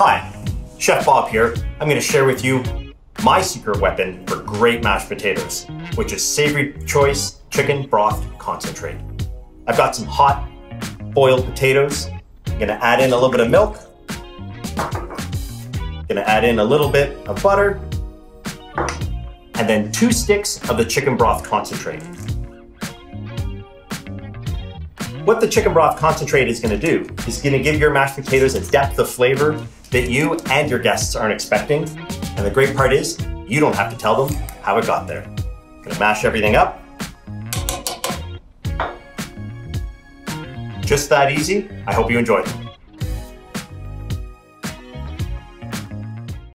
Hi, Chef Bob here. I'm gonna share with you my secret weapon for great mashed potatoes, which is Savory Choice Chicken Broth Concentrate. I've got some hot boiled potatoes. I'm gonna add in a little bit of milk. I'm Gonna add in a little bit of butter. And then two sticks of the chicken broth concentrate. What the chicken broth concentrate is gonna do is gonna give your mashed potatoes a depth of flavor that you and your guests aren't expecting. And the great part is, you don't have to tell them how it got there. Gonna mash everything up. Just that easy. I hope you enjoyed.